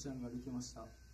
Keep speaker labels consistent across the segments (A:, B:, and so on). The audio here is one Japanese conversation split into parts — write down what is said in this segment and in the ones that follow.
A: ちゃんができました。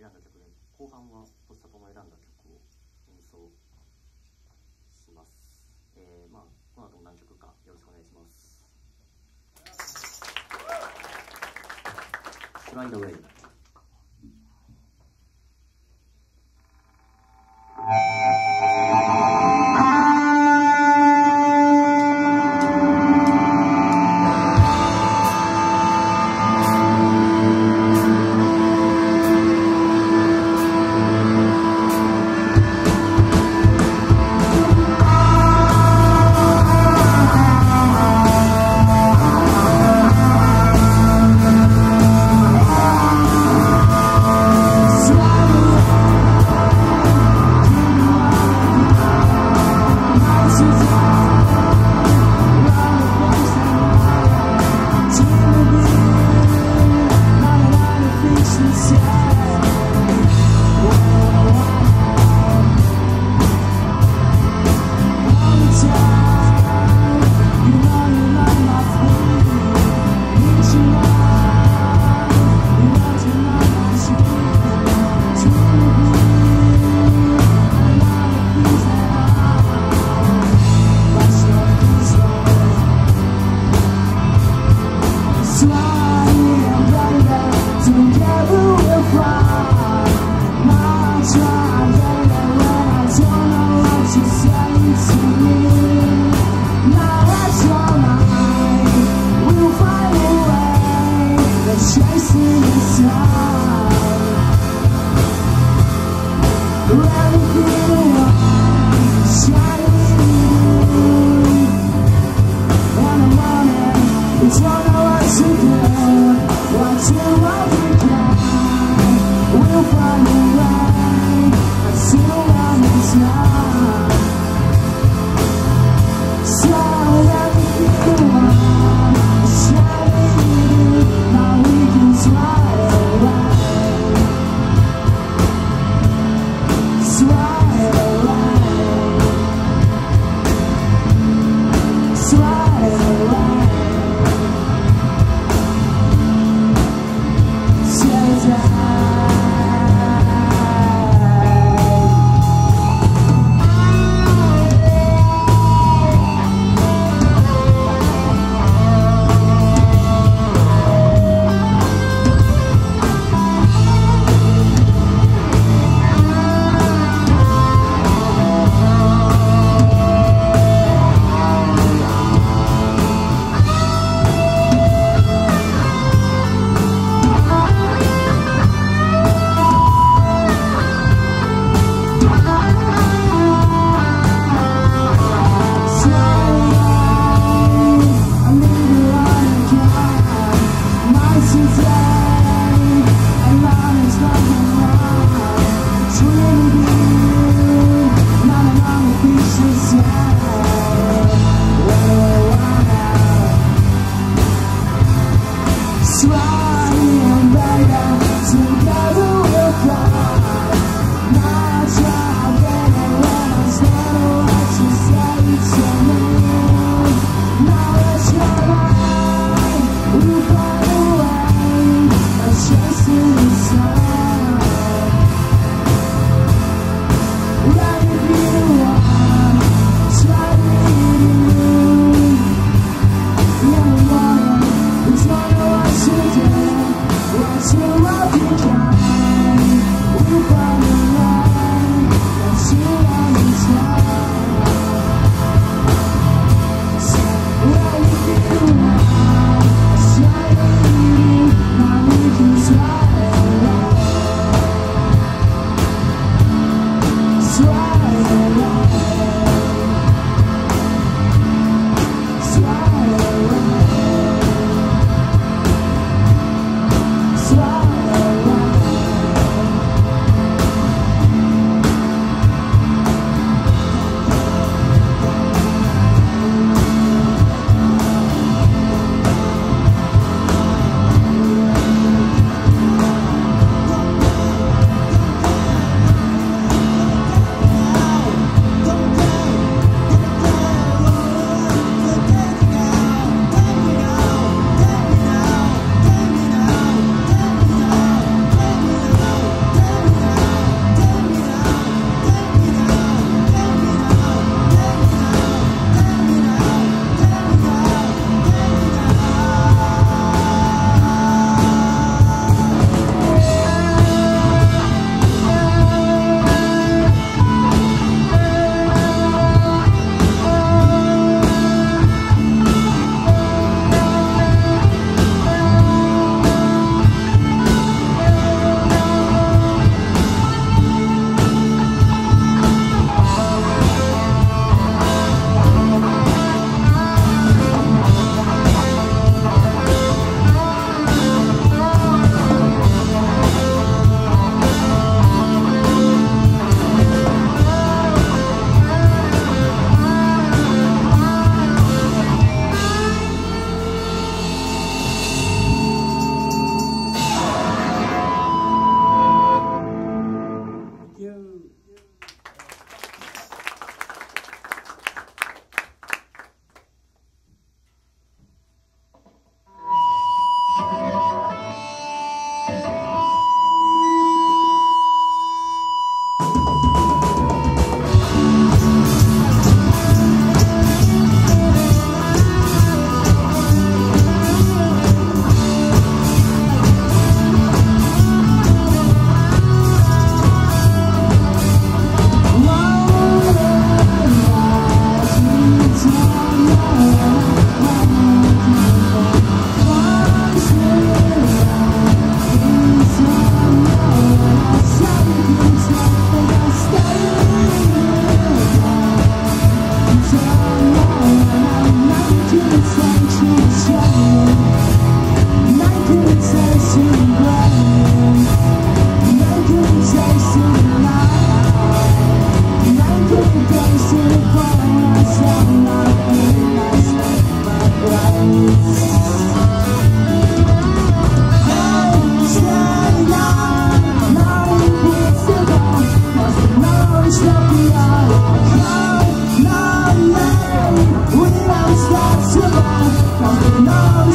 B: 選んだ曲で後半はポスたとも選んだ曲を演奏します、えーまあ、この後も何曲かよろしくお願いします「スライドウェイ」This is Right.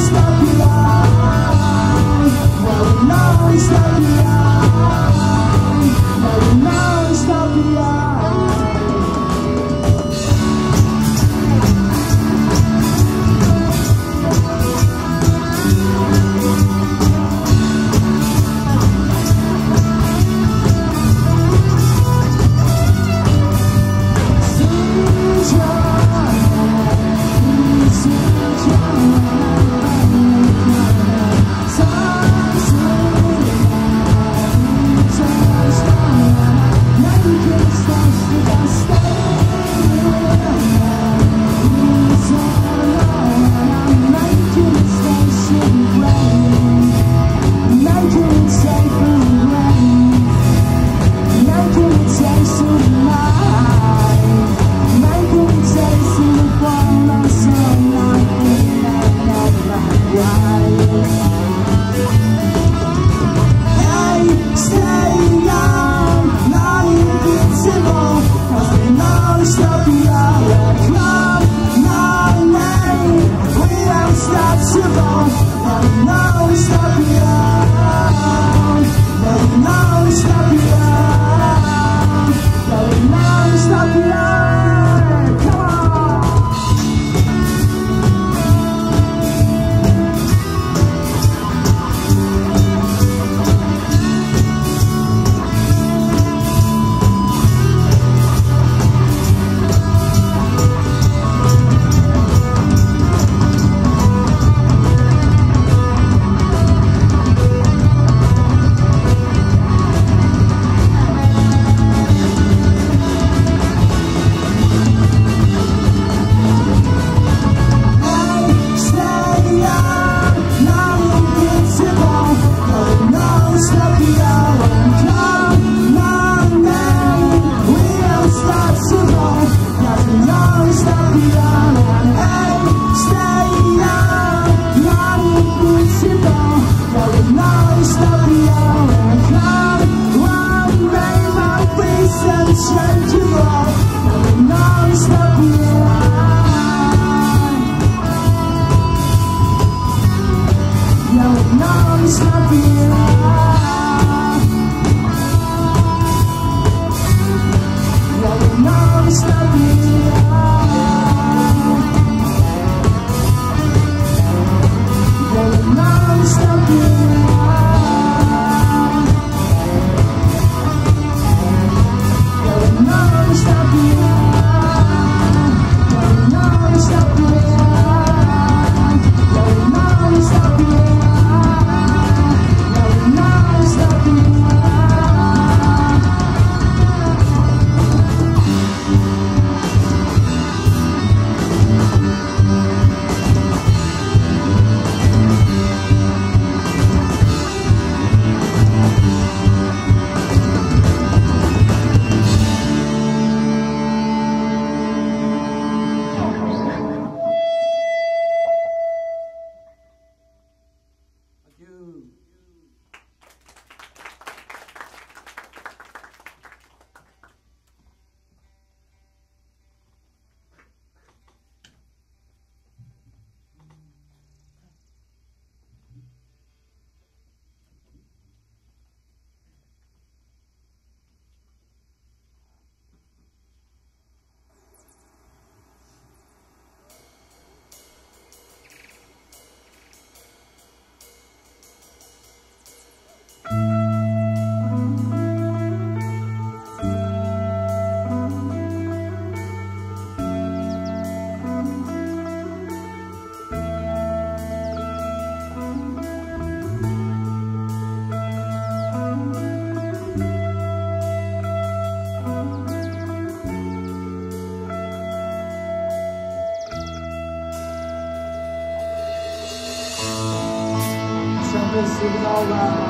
B: stop you. you. Give it all up.